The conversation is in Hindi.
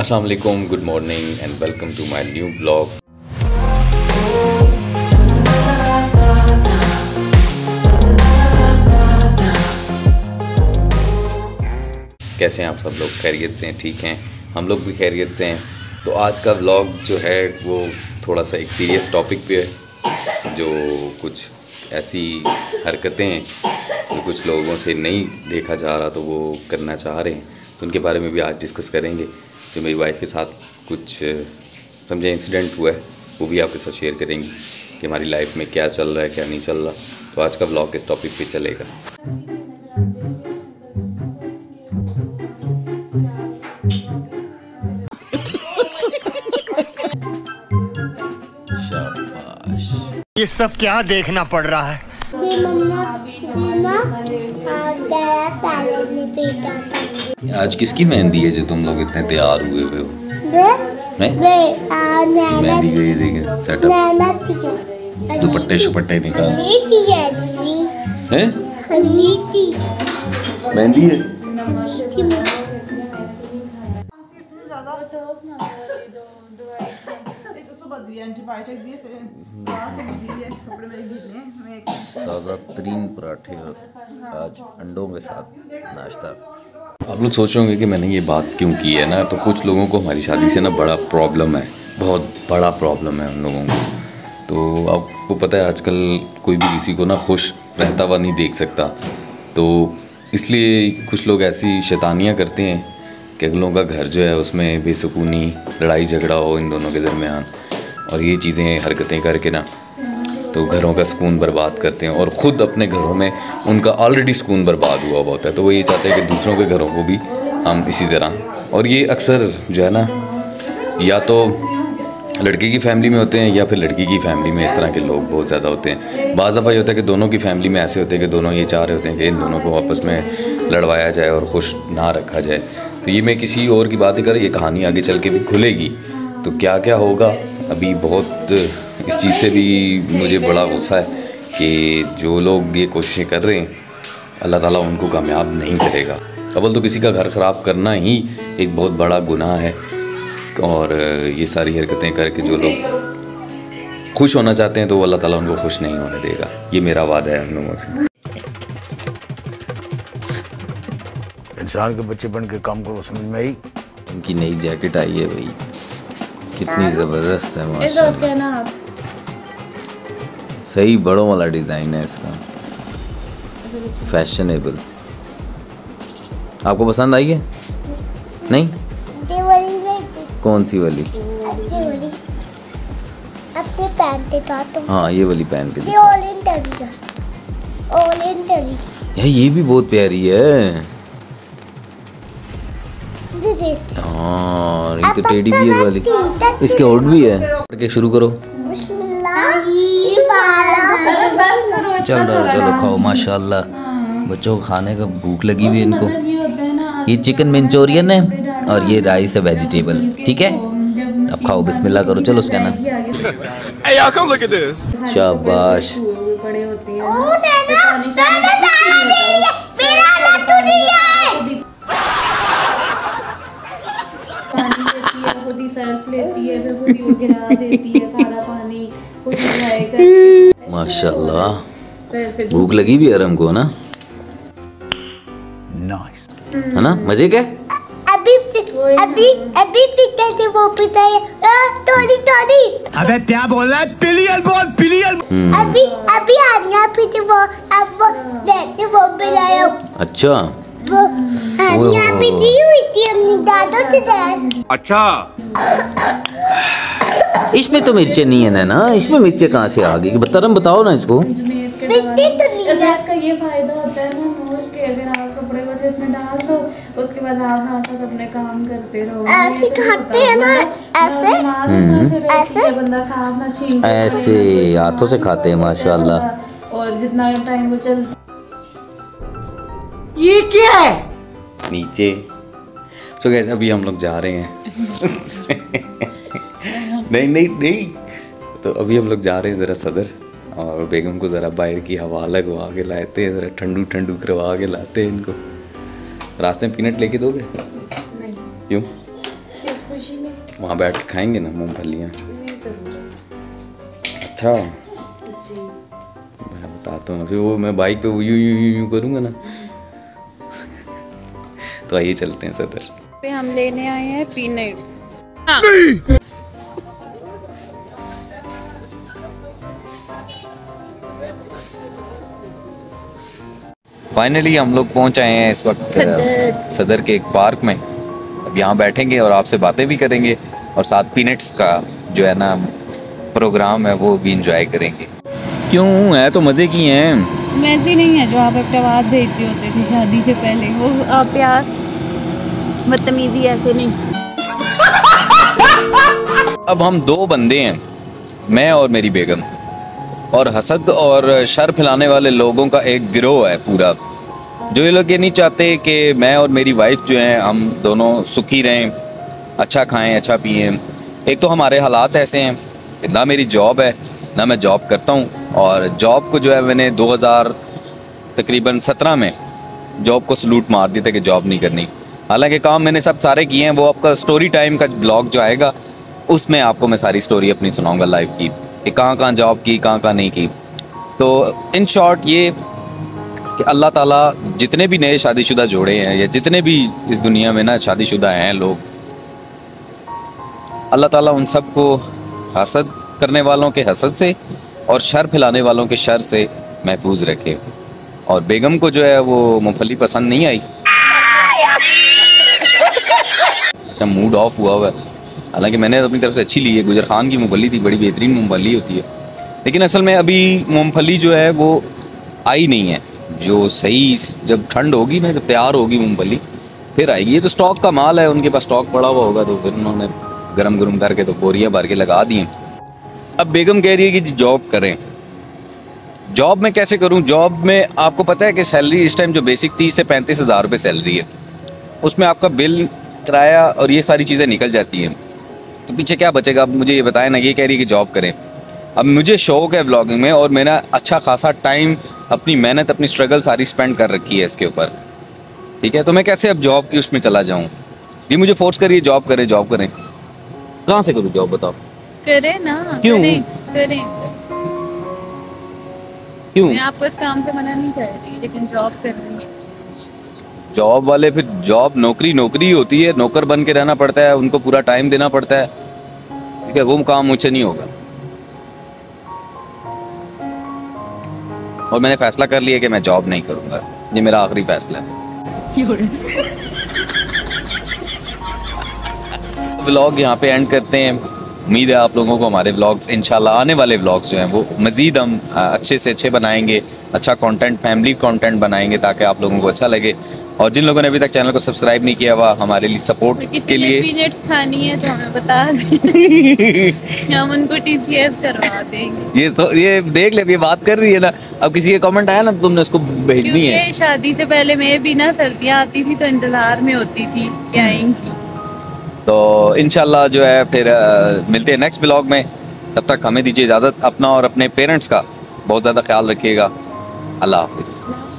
अस्सलाम वालेकुम good morning and welcome to my new blog कैसे हैं आप सब लोग? खैरियत से हैं, ठीक हैं? हम लोग भी खैरियत से हैं। तो आज का व्लॉग जो है, वो थोड़ा सा एक सीरियस टॉपिक पे है, जो कुछ ऐसी हरकतें जो कुछ लोगों से नहीं देखा जा रहा तो वो करना चाह रहे हैं। तो उनके बारे में भी आज डिस्कस करेंगे। जो मेरी वाइफ के साथ कुछ समझे इंसिडेंट हुआ है वो भी आपके साथ शेयर करेंगी कि हमारी लाइफ में क्या चल रहा है क्या नहीं चल रहा। तो आज का ब्लॉग इस टॉपिक पे चलेगा। ये सब क्या देखना पड़ रहा है? जी मम्मा जी माँ आज किसकी मेहंदी है जो तुम लोग इतने तैयार हुए हुए हो? मेहंदी गई देखिए सेटअप है दुपट्टे शुपट्टे निकाल हैं? मेहंदी है? ताज़ा तरीन पराठे और आज अंडों के साथ नाश्ता। आप लोग सोच रहे होंगे कि मैंने ये बात क्यों की है ना? तो कुछ लोगों को हमारी शादी से ना बड़ा प्रॉब्लम है। बहुत बड़ा प्रॉब्लम है उन लोगों को। तो आपको पता है आजकल कोई भी किसी को ना खुश रहता हुआ नहीं देख सकता। तो इसलिए कुछ लोग ऐसी शैतानियाँ करते हैं कि अगलों का घर जो है उसमें बेसकूनी लड़ाई झगड़ा हो इन दोनों के दरमियान। और ये चीज़ें हरकतें करके ना तो घरों का सुकून बर्बाद करते हैं और ख़ुद अपने घरों में उनका ऑलरेडी सुकून बर्बाद हुआ हुआ होता है। तो वो ये चाहते हैं कि दूसरों के घरों को भी हम इसी तरह। और ये अक्सर जो है ना, या तो लड़के की फैमिली में होते हैं या फिर लड़की की फैमिली में इस तरह के लोग बहुत ज़्यादा होते हैं। बाज़ दफ़ा ये होता है कि दोनों की फैमिली में ऐसे होते हैं कि दोनों ये चाह रहे होते हैं कि इन दोनों को आपस में लड़वाया जाए और खुश ना रखा जाए। तो ये मैं किसी और की बात नहीं कर ये कहानी आगे चल के भी खुलेगी। तो क्या क्या होगा, अभी बहुत इस चीज़ से भी मुझे बड़ा गुस्सा है कि जो लोग ये कोशिशें कर रहे हैं अल्लाह ताला उनको कामयाब नहीं करेगा। अव्वल तो किसी का घर ख़राब करना ही एक बहुत बड़ा गुनाह है। और ये सारी हरकतें करके जो लोग खुश होना चाहते हैं तो वो अल्लाह ताला उनको खुश नहीं होने देगा। ये मेरा वादा है उन लोगों से। इंसान के बच्चे बन के काम करो समझ में आई? उनकी नई जैकेट आई है भाई। कितनी ज़बरदस्त है माशाल्लाह। सही बड़ों वाला डिज़ाइन है इसका। फैशनेबल आपको पसंद आई है? नहीं? कौन सी वाली? तुम हाँ ये वाली पहन के यार ये भी बहुत प्यारी है। हाँ ये तो टेडी बियर वाली। इसके और भी है। पढ़ के करो चल रहा चलो खाओ माशाल्लाह। बच्चों को खाने का भूख लगी हुई इनको। ये चिकन मंचूरियन है और ये राइस है वेजिटेबल ठीक है? अब खाओ बिस्मिल्लाह करो चलो उसका ना Hey y'all come look at this? शाबाश। हैं। है। है। पानी लेती है ही लेती है फिर वो गिरा देती है। माशाल्लाह। भूख लगी भी है को ना? नाइस है ना? मज़े के? अभी अभी अभी पीते थे वो पीता है। तोड़ी तोड़ी अबे क्या बोल रहा है? पिलियल बोल पिलियल अभी अभी अभी आनिया पीते वो अब वो जैसे वो पिलाया। अच्छा। वो आनिया पीती हुई थी अपनी दादों से दाद अच्छा। इसमें तो मिर्चे नहीं है ना इसमें मिर्चे कहाँ से आ गई? बता बताओ ना इसको। तो नहीं अच्छा इसका ये फ़ायदा होता है ना नोज़ के अगर आप कपड़े बस इसमें डाल दो उसके बाद आप हाथ साथ अपने काम करते रहो। ऐसे तो खाते हैं ना, ऐसे? ऐसे? बंदा छीन ऐसे हाथों से खाते हैं माशाल्लाह। और जितना टाइम वो चलता नीचे। सो so गैस अभी हम लोग जा रहे हैं। नहीं नहीं नहीं। तो अभी हम लोग जा रहे हैं ज़रा सदर और बेगम को ज़रा बाहर की हवा लगवा के लाते हैं ज़रा ठंडू ठंडू करवा के लाते हैं इनको। रास्ते में पीनट लेके दोगे? नहीं। क्यों? इसको खुशी में। वहाँ बैठ के खाएँगे ना मूंगफलियाँ? अच्छा। जी। मैं बताता हूँ फिर वो मैं बाइक पे वो यूँ यूँ यूँ यूँ करूँगा ना तो आइए चलते हैं सदर। पे हम लेने आए हैं पीनट। फाइनली हम लोग पहुँच आए हैं इस वक्त सदर। के एक पार्क में। अब यहाँ बैठेंगे और आपसे बातें भी करेंगे और साथ पीनट्स का जो है ना प्रोग्राम है वो भी इंजॉय करेंगे। क्यों? है तो मज़े की हैं। वैसे नहीं है जो आप अफ्ताबाद भेजते होते थे शादी से पहले। वो आप प्यार बदतमीजी ऐसे नहीं। अब हम दो बंदे हैं, मैं और मेरी बेगम। और हसद और शर फैलाने वाले लोगों का एक गिरोह है पूरा। जो ये लोग ये नहीं चाहते कि मैं और मेरी वाइफ जो हैं, हम दोनों सुखी रहें अच्छा खाएँ अच्छा पिएँ। एक तो हमारे हालात ऐसे हैं ना मेरी जॉब है, ना मैं जॉब करता हूँ। और जॉब को जो है मैंने 2000 तकरीबन 17 में जॉब को सलूट मार दिया था कि जॉब नहीं करनी। हालाँकि काम मैंने सब सारे किए हैं, वो आपका स्टोरी टाइम का ब्लॉग जो आएगा, उसमें आपको मैं सारी स्टोरी अपनी सुनाऊँगा लाइव की, कि कहाँ कहाँ जॉब की, कहाँ कहाँ नहीं की। तो इन शॉर्ट ये कि अल्लाह ताला जितने भी नए शादीशुदा जोड़े हैं, या जितने भी इस दुनिया में ना शादीशुदा हैं लोग, अल्लाह ताला उन सबको हसद करने वालों के हसद से और शर फैलाने वालों के शर से महफूज रखे। और बेगम को जो है, वो मूंगफली पसंद नहीं आई। अच्छा मूड ऑफ़ हुआ हुआ है। हालाँकि मैंने अपनी तरफ़ से अच्छी ली है। गुजर खान की मूँगफली थी, बड़ी बेहतरीन मूँगफली होती है। लेकिन असल में अभी मूँगफली जो है, वो आई नहीं है। जो सही जब ठंड होगी ना जब तैयार होगी मूँगफली, फिर आएगी। ये तो स्टॉक का माल है, उनके पास स्टॉक पड़ा हुआ होगा तो फिर उन्होंने गर्म गर्म करके तो बोरियाँ भर के लगा दी अब बेगम कह रही है कि जॉब करें। जॉब में कैसे करूँ? जॉब में आपको पता है कि सैलरी इस टाइम जो बेसिक तीस से पैंतीस हज़ार रुपये सैलरी है। उसमें आपका बिल किराया और ये सारी चीज़ें निकल जाती हैं। तो पीछे क्या बचेगा? अब मुझे ये बताएँ ना ये कह रही है कि जॉब करें। अब मुझे शौक है ब्लॉगिंग में और मेरा अच्छा खासा टाइम अपनी मेहनत अपनी स्ट्रगल सारी स्पेंड कर रखी है इसके ऊपर। ठीक है? तो मैं कैसे अब जॉब की उसमें चला जाऊँ? ये मुझे फोर्स करिए जॉब करें जॉब करें। कहाँ से करूँ जॉब बताओ? करे ना क्यों? करें करें। क्यों? मैं आपको इस काम से मना नहीं कर रही लेकिन जॉब कर रही है। जॉब वाले फिर जॉब नौकरी नौकरी होती है। नौकर बन के रहना पड़ता है उनको पूरा टाइम देना पड़ता है। ठीक है वो काम मुझसे नहीं होगा। और मैंने फैसला कर लिया कि मैं जॉब नहीं करूँगा। ये मेरा आखिरी फैसला है। व्लॉग यहाँ पे एंड करते हैं। उम्मीद है आप लोगों को हमारे व्लॉग्स इंशाल्लाह आने वाले व्लॉग्स जो हैं वो मज़ीद हम अच्छे से अच्छे बनाएँगे। अच्छा कंटेंट फैमिली कंटेंट बनाएँगे ताकि आप लोगों को अच्छा लगे। और जिन लोगों ने अभी तक चैनल को सब्सक्राइब नहीं किया हुआ हमारे लिए सपोर्ट के लिए। पीनट्स खानी है तो हमें बता दें। हम उनको टीसीएस करवा देंगे। ये तो ये देख ले ये बात कर रही है ना। अब किसी के कमेंट आया ना तो तुमने उसको भेजनी है। शादी से पहले मैं भी ना सर्दियाँ आती थी तो इंतज़ार में होती थी कि आएँगी। तो इनशाला जो है फिर मिलते हैं नेक्स्ट ब्लॉग में। तब तक हमें दीजिए इजाज़त अपना और अपने पेरेंट्स का। बहुत ज़्यादा ख्याल रखिएगा। अल्लाह हाफिज़।